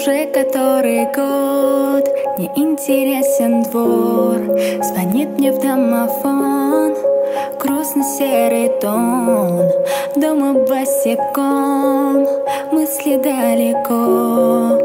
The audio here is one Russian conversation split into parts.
Уже который год. Не интересен двор. Звонит мне в домофон. Грустный серый тон. Дома босиком. Мысли далеко.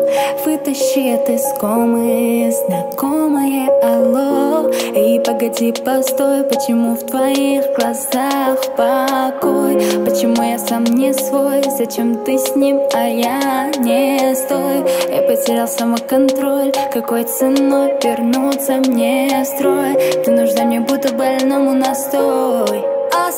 Вытащит из комы Знакомое алло Эй, погоди, постой Почему в твоих глазах покой? Почему я сам не свой? Зачем ты с ним, а я не стой? Я потерял самоконтроль Какой ценой вернуться мне в строй? Ты нужна мне, будто больному настой А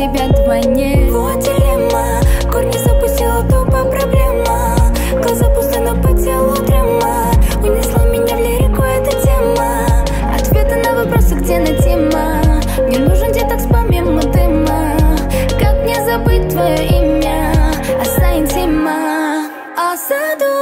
тебя вдвойне Вот дилемма, корни запустила тупо проблема. Глаза пусты, но по телу трема. Унесла меня в лирику эта тема. Ответы на вопросы, где на тема Мне нужен детокс помимо дыма. Как мне забыть твое имя? Останется зима Осаду